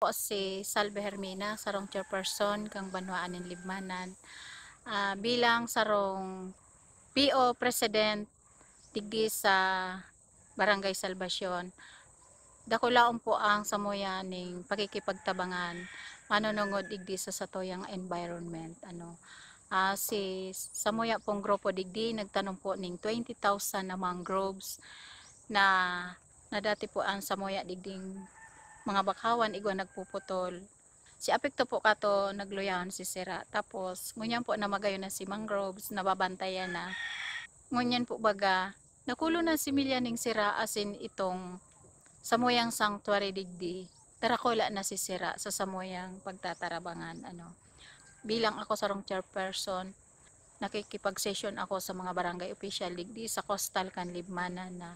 po si Salve Hermina, sarong chairperson kang Banwaan ng Libmanan. Ah, bilang sarong PO President digdi sa Barangay Salvacion. Dakulaon po ang samuya ning pagkikipagtabangan manunungod digdi sa satoyang environment ano Ah, si samuya pong grupo digdi nagtanong po ning 20,000 na mangroves na na dati po ang samuya digding mga bakawan igwa nagpuputol. Si apekto po kato nagluyan si sira. Tapos ngunyan po namagayo na si mangroves nababantayan na. Ngunyan po baga nakulo na si Milyaning sira asin itong samoyang sanctuary digdi. Tarakula na si sira sa samoyang pagtatarabangan ano. Bilang ako sarong chairperson nakikipag-session ako sa mga barangay official digdi sa coastal kan Libmanan na.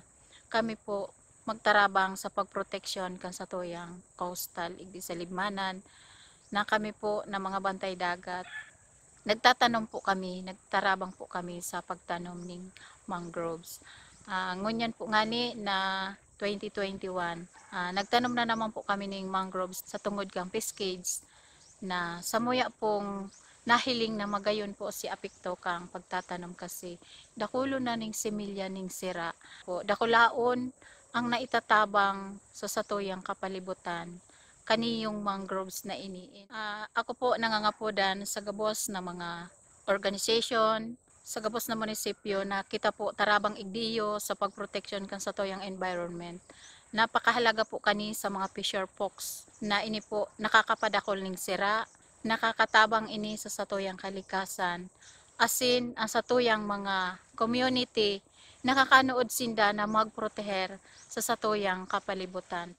Kami po magtarabang sa pagproteksyon kan sa tuyang coastal igdi sa Libmanan. Na kami po na mga bantay dagat. Nagtatanom po kami nagtarabang po kami sa pagtanom ng mangroves. Ah, ngunyan po ngani na 2021 ah, nagtanom na naman po kami ng mangroves sa tungod kang Cascades na samuya pong nahiling na magayon po si apekto kang pagtatanom kasi dakulo na ning similya ning sira po. Dakulaon ang naitatabang sa satuyang kapalibutan kaniyong mangroves na ini. Ah, ako po nangangapodan sa gabos na mga organization, sa gabos na munisipyo na kita po tarabang igdiyo sa pagproteksyon kan sa toyang environment. Napakahalaga po kani sa mga fisher folks na ini po nakakapadakol ning sira, nakakatabang ini sa satuyang kalikasan. Asin ang satuyang mga community nakakanood sinda na magproteher sa satuyang kapalibutan.